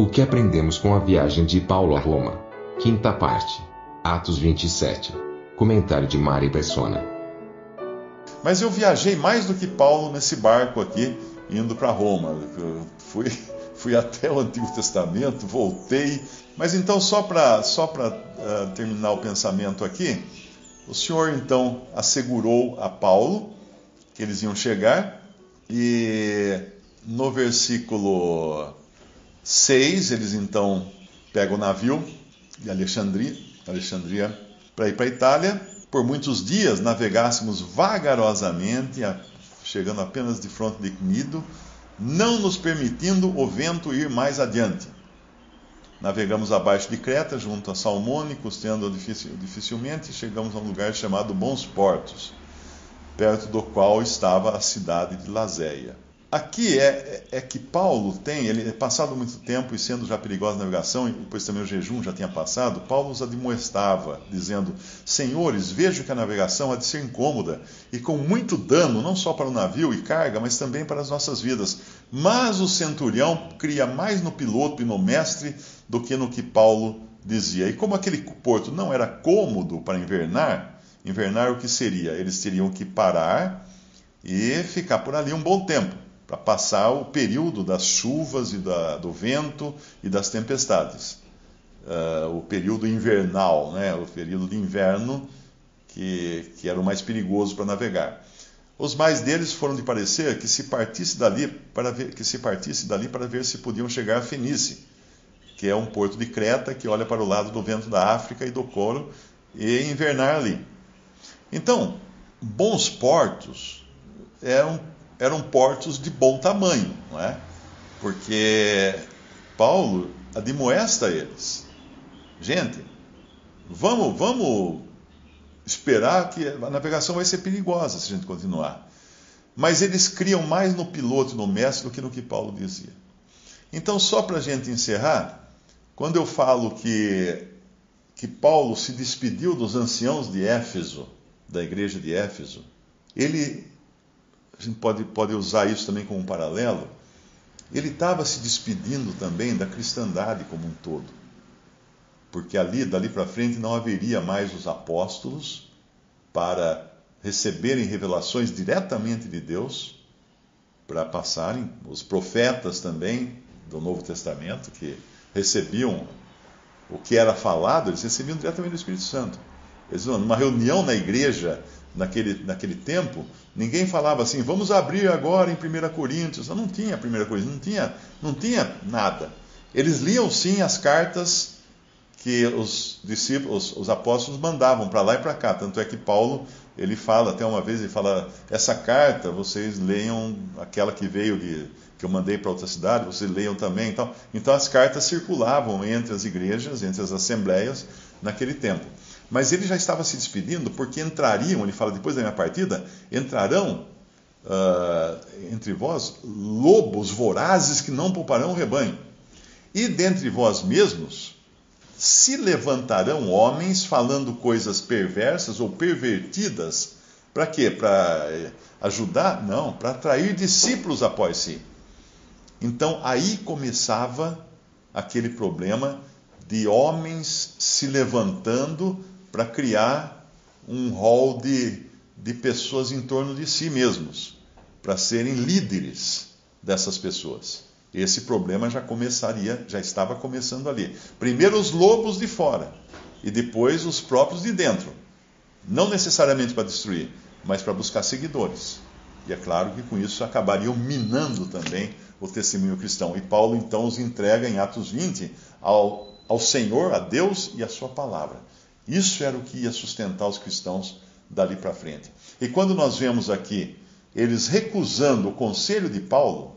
O que aprendemos com a viagem de Paulo a Roma? Quinta parte. Atos 27. Comentário de Mari Persona. Mas eu viajei mais do que Paulo nesse barco aqui, indo para Roma. Eu fui, fui até o Antigo Testamento, voltei. Mas então, só para só uh, terminar o pensamento aqui, o Senhor então assegurou a Paulo que eles iam chegar, e no versículo 6, eles então pegam o navio de Alexandria, Alexandria para ir para a Itália. Por muitos dias navegássemos vagarosamente, chegando apenas de fronte de Cnido, não nos permitindo o vento ir mais adiante. Navegamos abaixo de Creta, junto a Salmone, custeando dificilmente, e chegamos a um lugar chamado Bons Portos, perto do qual estava a cidade de Lazéia. Aqui é, é, que Paulo tem, ele passado muito tempo e sendo já perigosa a navegação, e depois também o jejum já tinha passado, Paulo os admoestava, dizendo: Senhores, vejo que a navegação há de ser incômoda e com muito dano, não só para o navio e carga, mas também para as nossas vidas. Mas o centurião cria mais no piloto e no mestre do que no que Paulo dizia. E como aquele porto não era cômodo para invernar, invernar o que seria? Eles teriam que parar e ficar por ali um bom tempo para passar o período das chuvas e da, do vento e das tempestades. Uh, o período invernal, né, o período de inverno, que, que era o mais perigoso para navegar. Os mais deles foram de parecer que se partisse dali para ver, que se partisse dali para ver se podiam chegar a Fenice, que é um porto de Creta que olha para o lado do vento da África e do Coro e invernar ali. Então, bons portos eram eram portos de bom tamanho, não é? Porque Paulo admoesta eles. Gente, vamos, vamos esperar que a navegação vai ser perigosa se a gente continuar. Mas eles criam mais no piloto no mestre do que no que Paulo dizia. Então, só para a gente encerrar, quando eu falo que, que Paulo se despediu dos anciãos de Éfeso, da igreja de Éfeso, ele a gente pode, pode usar isso também como um paralelo, ele estava se despedindo também da cristandade como um todo. Porque ali, dali para frente, não haveria mais os apóstolos para receberem revelações diretamente de Deus, para passarem, os profetas também do Novo Testamento, que recebiam o que era falado, eles recebiam diretamente do Espírito Santo. Eles, numa reunião na igreja, naquele, naquele tempo, ninguém falava assim, vamos abrir agora em 1 Coríntios. Não tinha 1 Coríntios, não tinha, não tinha nada. Eles liam sim as cartas que os discípulos, os, apóstolos mandavam para lá e para cá. Tanto é que Paulo, ele fala, até uma vez, ele fala, essa carta, vocês leiam aquela que veio de, que eu mandei para outra cidade, vocês leiam também. Então, então as cartas circulavam entre as igrejas, entre as assembleias, naquele tempo. Mas ele já estava se despedindo porque entrariam, ele fala depois da minha partida, entrarão uh, entre vós lobos vorazes que não pouparão o rebanho. E dentre vós mesmos se levantarão homens falando coisas perversas ou pervertidas. Para quê? Para eh, ajudar? Não, para atrair discípulos após si. Então aí começava aquele problema de homens se levantando para criar um rol de, de pessoas em torno de si mesmos, para serem líderes dessas pessoas. Esse problema já começaria, já estava começando ali. Primeiro os lobos de fora e depois os próprios de dentro. Não necessariamente para destruir, mas para buscar seguidores. E é claro que com isso acabariam minando também o testemunho cristão. E Paulo então os entrega em Atos 20 ao, ao Senhor, a Deus e a sua palavra. Isso era o que ia sustentar os cristãos dali para frente. E quando nós vemos aqui eles recusando o conselho de Paulo,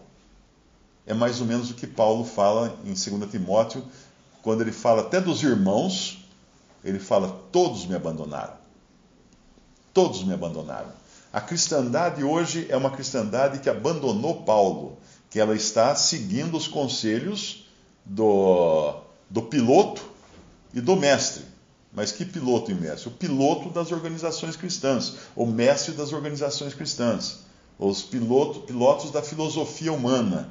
é mais ou menos o que Paulo fala em 2 Timóteo, quando ele fala até dos irmãos, ele fala: todos me abandonaram. Todos me abandonaram. A cristandade hoje é uma cristandade que abandonou Paulo, que ela está seguindo os conselhos do, do piloto e do mestre. Mas que piloto e mestre? O piloto das organizações cristãs, o mestre das organizações cristãs, os piloto, pilotos da filosofia humana,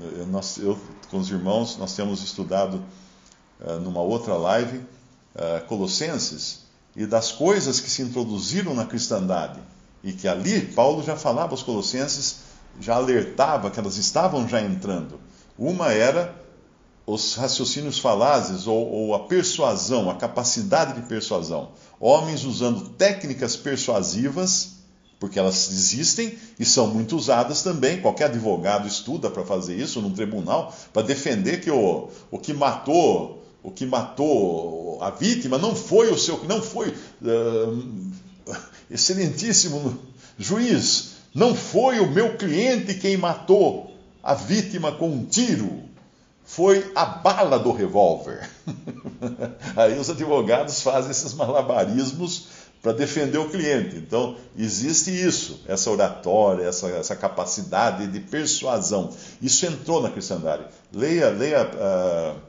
Eu, nós, eu, com os irmãos, nós temos estudado uh, numa outra live uh, Colossenses e das coisas que se introduziram na cristandade e que ali Paulo já falava aos Colossenses, já alertava que elas estavam já entrando. Uma era os raciocínios falazes ou, ou, a persuasão, a capacidade de persuasão. Homens usando técnicas persuasivas, porque elas existem e são muito usadas também. Qualquer advogado estuda para fazer isso num tribunal, para defender que o, o que matou o que matou a vítima não foi o seu, não foi uh, excelentíssimo juiz, não foi o meu cliente quem matou a vítima com um tiro foi a bala do revólver. Aí os advogados fazem esses malabarismos para defender o cliente. Então, existe isso, essa oratória, essa, essa capacidade de persuasão. Isso entrou na cristandade. Leia, leia uh,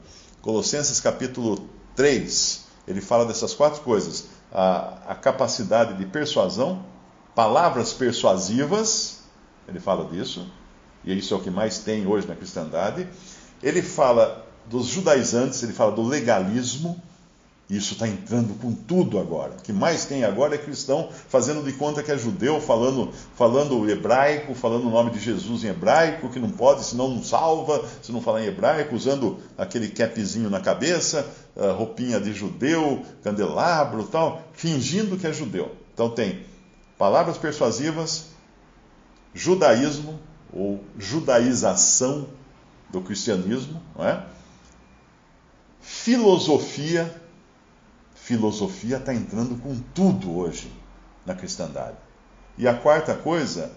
Colossenses capítulo 3. Ele fala dessas quatro coisas: a, a capacidade de persuasão, palavras persuasivas, ele fala disso, e isso é o que mais tem hoje na cristandade ele fala dos judaizantes, ele fala do legalismo, isso está entrando com tudo agora. O que mais tem agora é cristão fazendo de conta que é judeu, falando, falando hebraico, falando o nome de Jesus em hebraico, que não pode, senão não salva, se não falar em hebraico, usando aquele capzinho na cabeça, roupinha de judeu, candelabro tal, fingindo que é judeu. Então tem palavras persuasivas, judaísmo ou judaização do cristianismo, não é? Filosofia, filosofia está entrando com tudo hoje na cristandade. E a quarta coisa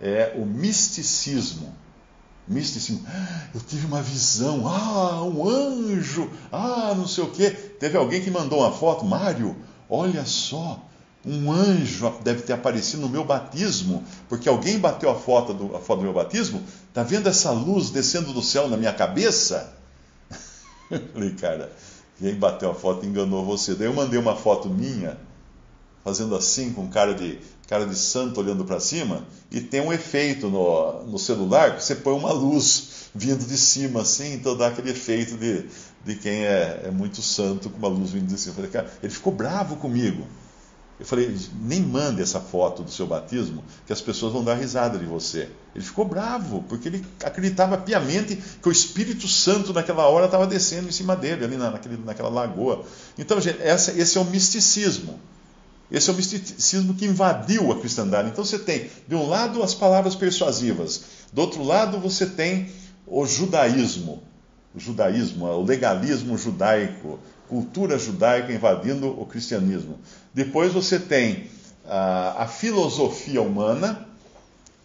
é o misticismo. Misticismo. Ah, eu tive uma visão, ah, um anjo, ah, não sei o quê. Teve alguém que mandou uma foto, Mário, olha só, um anjo deve ter aparecido no meu batismo, porque alguém bateu a foto do, a foto do meu batismo, está vendo essa luz descendo do céu na minha cabeça? falei, cara, quem bateu a foto enganou você. Daí eu mandei uma foto minha, fazendo assim, com cara de, cara de santo olhando para cima, e tem um efeito no, no celular que você põe uma luz vindo de cima, assim, então dá aquele efeito de, de quem é, é muito santo com uma luz vindo de cima. Falei, cara, ele ficou bravo comigo. Eu falei, nem mande essa foto do seu batismo, que as pessoas vão dar risada de você. Ele ficou bravo, porque ele acreditava piamente que o Espírito Santo naquela hora estava descendo em cima dele, ali naquele, naquela lagoa. Então, gente, essa, esse é o misticismo. Esse é o misticismo que invadiu a cristandade. Então você tem, de um lado, as palavras persuasivas, do outro lado, você tem o judaísmo, o judaísmo, o legalismo judaico, cultura judaica invadindo o cristianismo. Depois você tem a, a filosofia humana,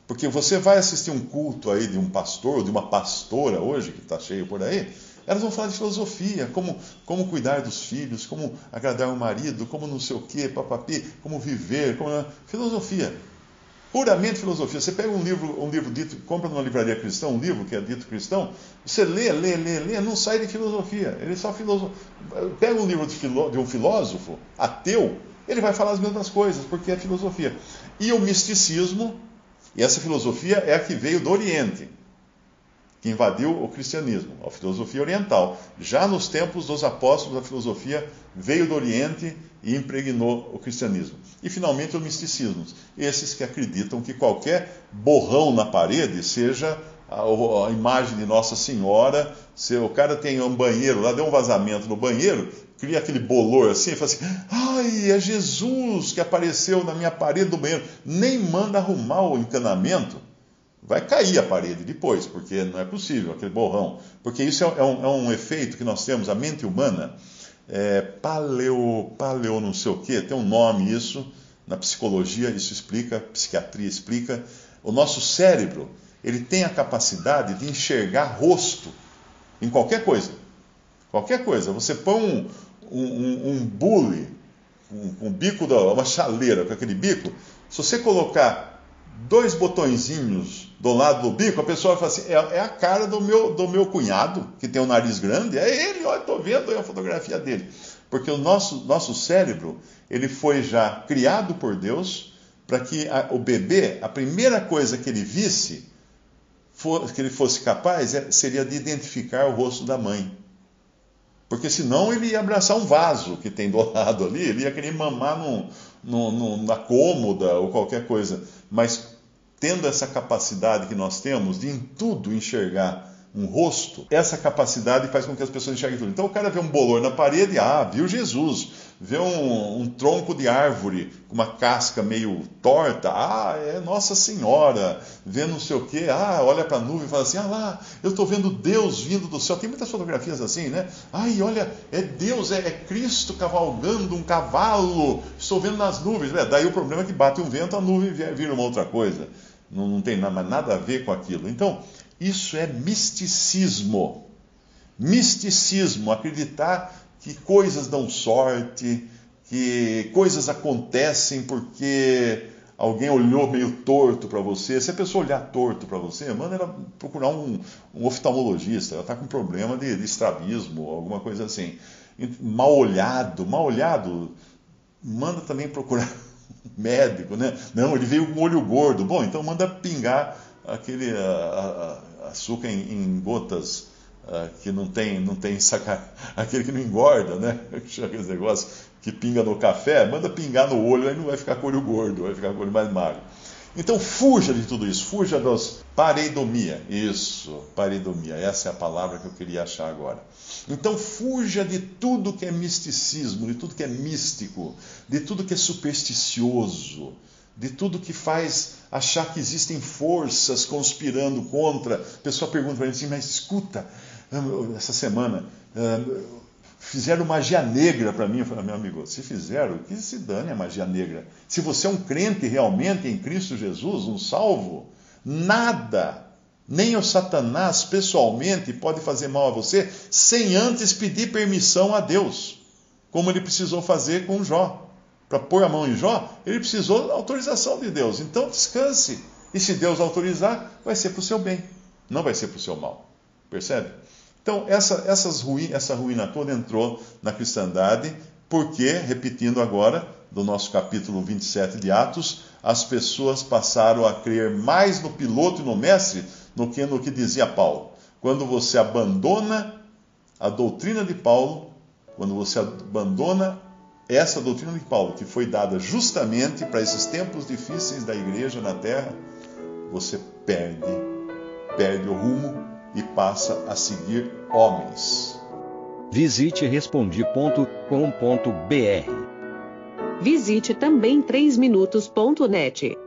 porque você vai assistir um culto aí de um pastor, de uma pastora hoje, que está cheio por aí, elas vão falar de filosofia, como, como cuidar dos filhos, como agradar o marido, como não sei o quê, papapi, como viver, como... filosofia puramente filosofia. Você pega um livro, um livro dito, compra numa livraria cristã, um livro que é dito cristão, você lê, lê, lê, lê, não sai de filosofia. Ele só filosofa. Pega um livro de, de um filósofo ateu, ele vai falar as mesmas coisas, porque é filosofia. E o misticismo, e essa filosofia é a que veio do Oriente que invadiu o cristianismo, a filosofia oriental. Já nos tempos dos apóstolos, a filosofia veio do Oriente e impregnou o cristianismo. E finalmente o misticismo, esses que acreditam que qualquer borrão na parede seja a, a imagem de Nossa Senhora. Se o cara tem um banheiro lá, deu um vazamento no banheiro, cria aquele bolor assim, e fala assim: ai, é Jesus que apareceu na minha parede do banheiro. Nem manda arrumar o encanamento vai cair a parede depois, porque não é possível, aquele borrão. Porque isso é, é, um, é um, efeito que nós temos, a mente humana, é, paleo, paleo não sei o quê, tem um nome isso, na psicologia isso explica, psiquiatria explica. O nosso cérebro, ele tem a capacidade de enxergar rosto em qualquer coisa. Qualquer coisa. Você põe um, um, um bule, um, um bico, da, uma chaleira com aquele bico, se você colocar dois botõezinhos do lado do bico, a pessoa fala assim: é, é, a cara do meu, do meu cunhado, que tem o nariz grande, é ele, olha, estou vendo a fotografia dele. Porque o nosso, nosso cérebro, ele foi já criado por Deus para que a, o bebê, a primeira coisa que ele visse, for, que ele fosse capaz é, seria de identificar o rosto da mãe. Porque senão ele ia abraçar um vaso que tem do lado ali, ele ia querer mamar num, num, num, na cômoda ou qualquer coisa. Mas tendo essa capacidade que nós temos de em tudo enxergar um rosto, essa capacidade faz com que as pessoas enxerguem tudo. Então o cara vê um bolor na parede, ah, viu Jesus. Vê um, um tronco de árvore com uma casca meio torta, ah, é Nossa Senhora. Vê não sei o quê, ah, olha para a nuvem e fala assim, ah lá, eu estou vendo Deus vindo do céu. Tem muitas fotografias assim, né? Ai, olha, é Deus, é, é Cristo cavalgando um cavalo, estou vendo nas nuvens. É, daí o problema é que bate um vento, a nuvem vira uma outra coisa. Não, não tem nada, nada a ver com aquilo. Então, isso é misticismo. Misticismo, acreditar que coisas dão sorte, que coisas acontecem porque alguém olhou meio torto para você. Se a pessoa olhar torto para você, manda ela procurar um, um oftalmologista. Ela está com problema de, de estrabismo, alguma coisa assim. Mal olhado, mal olhado, manda também procurar um médico, né? Não, ele veio com olho gordo. Bom, então manda pingar aquele a, a, açúcar em, em gotas uh, que não tem, não tem saca, aquele que não engorda, né? Aqueles negócios que pinga no café, manda pingar no olho, aí não vai ficar com o olho gordo, vai ficar com o olho mais magro. Então fuja de tudo isso, fuja dos pareidomia. Isso, pareidomia, essa é a palavra que eu queria achar agora. Então fuja de tudo que é misticismo, de tudo que é místico, de tudo que é supersticioso de tudo que faz achar que existem forças conspirando contra. A pessoa pergunta para mim assim, mas escuta, essa semana fizeram magia negra para mim. Eu falei, meu amigo, se fizeram, que se dane a magia negra. Se você é um crente realmente em Cristo Jesus, um salvo, nada, nem o Satanás pessoalmente pode fazer mal a você sem antes pedir permissão a Deus, como ele precisou fazer com Jó para pôr a mão em Jó, ele precisou da autorização de Deus. Então descanse. E se Deus autorizar, vai ser para o seu bem, não vai ser para o seu mal. Percebe? Então, essa, essas essa ruína toda entrou na cristandade, porque, repetindo agora, do nosso capítulo 27 de Atos, as pessoas passaram a crer mais no piloto e no mestre do que no que dizia Paulo. Quando você abandona a doutrina de Paulo, quando você abandona essa doutrina de Paulo, que foi dada justamente para esses tempos difíceis da igreja na terra, você perde, perde o rumo e passa a seguir homens. Visite respondi.com.br. Visite também 3minutos.net.